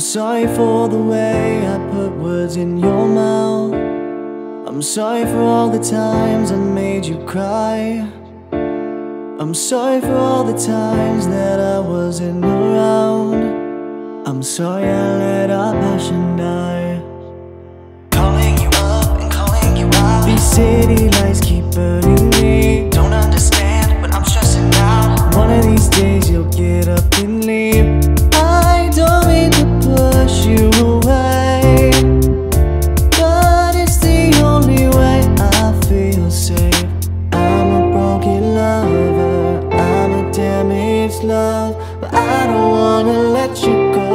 sorry for the way I put words in your mouth. I'm sorry for all the times I made you cry. I'm sorry for all the times that I wasn't around. I'm sorry I let our passion die. Calling you up and calling you out. These city lights keep but I don't wanna let you go.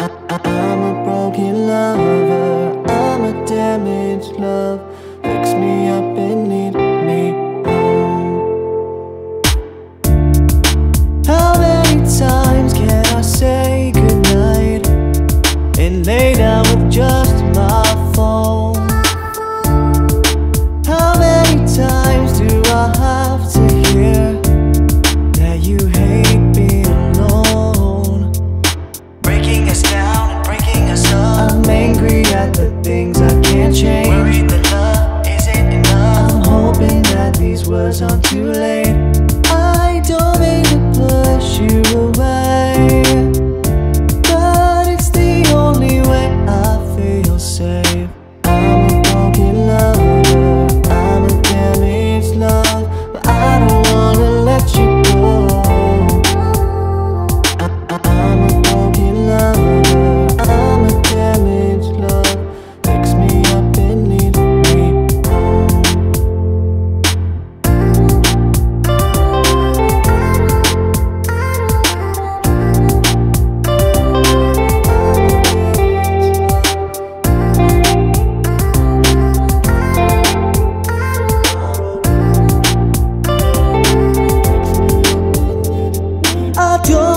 I'm a broken lover, I'm a damaged love.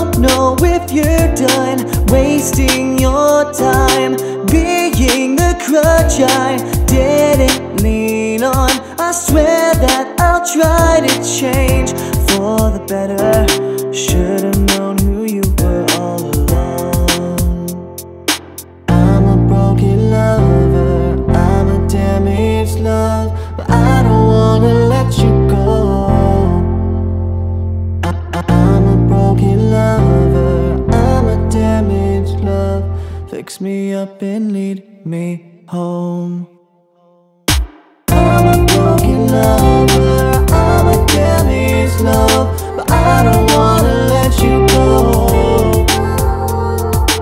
Don't know if you're done wasting your time being the crutch I didn't lean on. I swear that I'll try to change for the better. Should've known who you Fix me up and lead me home. I'm a broken lover. I'm a damaged love. But I don't wanna let you go.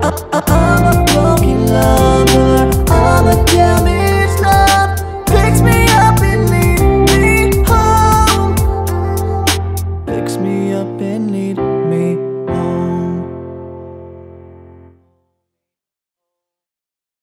I I'm a broken lover. I'm a damaged love. Fix me up and lead me home. Fix me up and lead